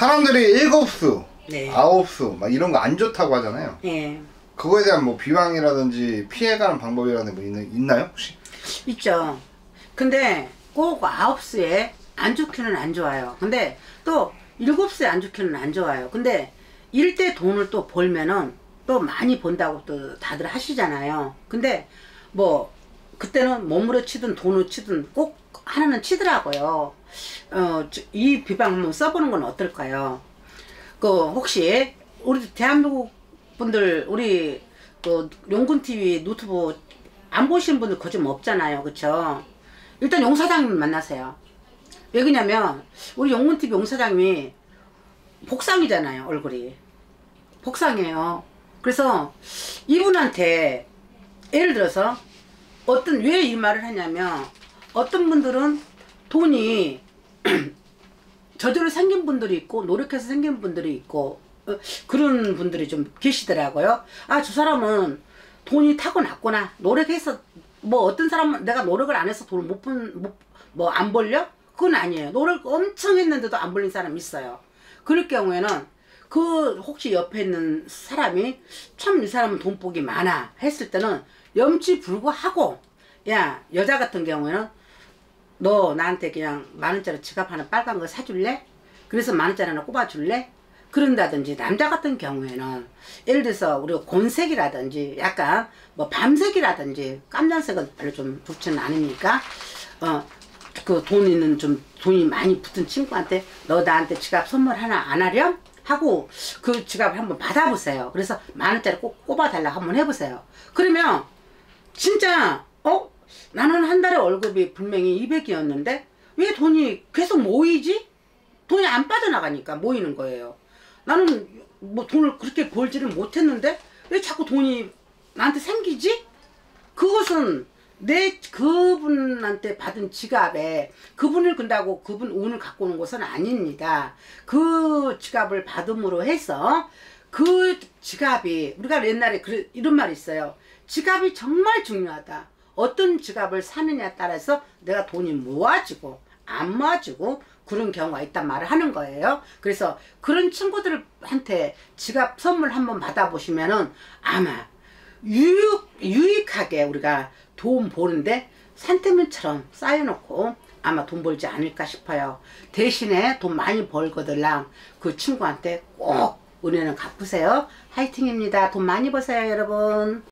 사람들이 일곱 수, 네. 아홉 수, 막 이런 거 안 좋다고 하잖아요. 예. 그거에 대한 뭐 비방이라든지 피해가는 방법이라든지 뭐 있는, 있나요 혹시? 있죠. 근데 꼭 아홉 수에 안 좋기는 안 좋아요. 근데 또 일곱 수에 안 좋기는 안 좋아요. 근데 일때 돈을 또 벌면은 또 많이 번다고 또 다들 하시잖아요. 근데 뭐 그때는 몸으로 치든 돈으로 치든 꼭 하나는 치더라고요. 어, 저- 이 비방 한번 써보는 건 어떨까요? 그 혹시 우리 대한민국 분들 우리 그 용군 TV 노트북 안 보시는 분들 거짓 없잖아요, 그쵸? 일단 용 사장님 만나세요. 왜 그러냐면 우리 용군 TV 용 사장님이 복상이잖아요, 얼굴이 복상이에요. 그래서 이분한테 예를 들어서 어떤 왜 이 말을 하냐면 어떤 분들은 돈이 저절로 생긴 분들이 있고 노력해서 생긴 분들이 있고 어, 그런 분들이 좀 계시더라고요. 아 저 사람은 돈이 타고났구나 노력해서 뭐 어떤 사람은 내가 노력을 안 해서 돈을 못번뭐 안 벌려? 그건 아니에요. 노력 엄청 했는데도 안 벌린 사람 있어요. 그럴 경우에는 그 혹시 옆에 있는 사람이 참 이 사람은 돈복이 많아 했을 때는 염치 불구하고 야 여자 같은 경우에는 너 나한테 그냥 만 원짜리 지갑 하나 빨간 거 사줄래? 그래서 만 원짜리 하나 꼽아줄래? 그런다든지 남자 같은 경우에는 예를 들어서 우리가 곤색이라든지 약간 뭐 밤색이라든지 깜장색은 별로 좀 좋지는 않으니까 어 그 돈 있는 좀 돈이 많이 붙은 친구한테 너 나한테 지갑 선물 하나 안 하렴? 하고 그 지갑을 한번 받아보세요. 그래서 만 원짜리 꼭 꼽아달라 한번 해보세요. 그러면 진짜 어 나는 한 달에 월급이 분명히 200이었는데 왜 돈이 계속 모이지? 돈이 안 빠져나가니까 모이는 거예요. 나는 뭐 돈을 그렇게 벌지를 못했는데 왜 자꾸 돈이 나한테 생기지? 그것은 내 그분한테 받은 지갑에 그분을 근다고 그분 운을 갖고 오는 것은 아닙니다. 그 지갑을 받음으로 해서 그 지갑이 우리가 옛날에 이런 말이 있어요. 지갑이 정말 중요하다. 어떤 지갑을 사느냐에 따라서 내가 돈이 모아지고 안 모아지고 그런 경우가 있단 말을 하는 거예요. 그래서 그런 친구들한테 지갑 선물 한번 받아보시면은 아마 유익, 유익하게 우리가 돈 버는데 산태민처럼 쌓여놓고 아마 돈 벌지 않을까 싶어요. 대신에 돈 많이 벌거들랑 그 친구한테 꼭 은혜는 갚으세요. 화이팅입니다. 돈 많이 버세요, 여러분.